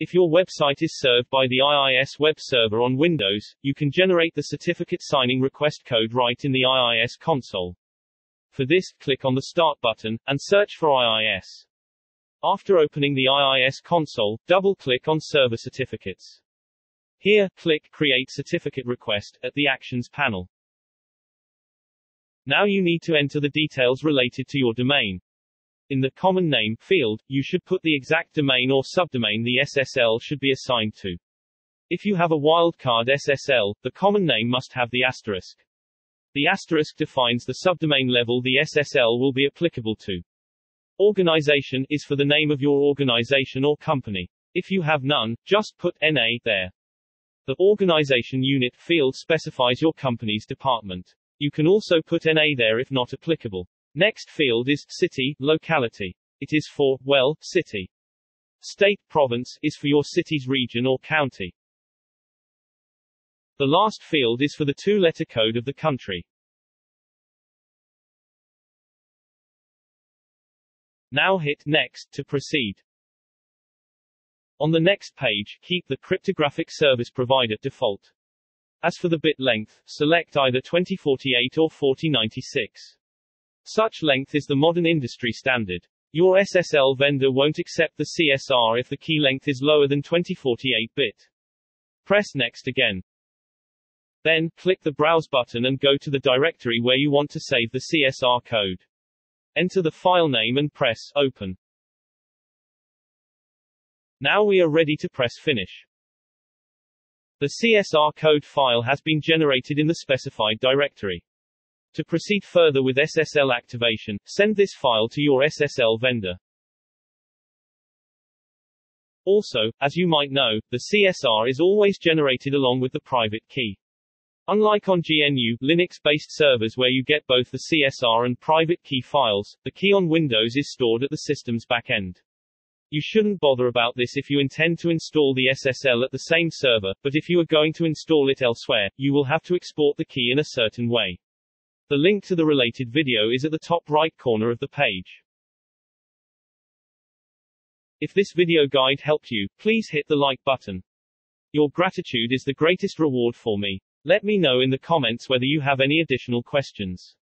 If your website is served by the IIS web server on Windows, you can generate the certificate signing request code right in the IIS console. For this, click on the Start button, and search for IIS. After opening the IIS console, double-click on Server Certificates. Here, click Create Certificate Request, at the Actions panel. Now you need to enter the details related to your domain. In the common name field, you should put the exact domain or subdomain the SSL should be assigned to. If you have a wildcard SSL, the common name must have the asterisk. The asterisk defines the subdomain level the SSL will be applicable to. Organization is for the name of your organization or company. If you have none, just put NA there. The organization unit field specifies your company's department. You can also put NA there if not applicable. Next field is city, locality. It is for, well, city. State, province, is for your city's region or county. The last field is for the two-letter code of the country. Now hit Next to proceed. On the next page, keep the cryptographic service provider default. As for the bit length, select either 2048 or 4096. Such length is the modern industry standard. Your SSL vendor won't accept the CSR if the key length is lower than 2048 bit. Press Next again. Then, click the Browse button and go to the directory where you want to save the CSR code. Enter the file name and press Open. Now we are ready to press Finish. The CSR code file has been generated in the specified directory. To proceed further with SSL activation, send this file to your SSL vendor. Also, as you might know, the CSR is always generated along with the private key. Unlike on GNU, Linux-based servers where you get both the CSR and private key files, the key on Windows is stored at the system's backend. You shouldn't bother about this if you intend to install the SSL at the same server, but if you are going to install it elsewhere, you will have to export the key in a certain way. The link to the related video is at the top right corner of the page. If this video guide helped you, please hit the like button. Your gratitude is the greatest reward for me. Let me know in the comments whether you have any additional questions.